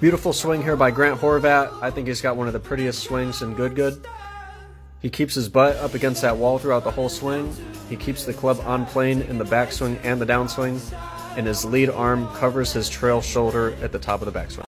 Beautiful swing here by Grant Horvat. I think he's got one of the prettiest swings in Good Good. He keeps his butt up against that wall throughout the whole swing. He keeps the club on plane in the backswing and the downswing, and his lead arm covers his trail shoulder at the top of the backswing.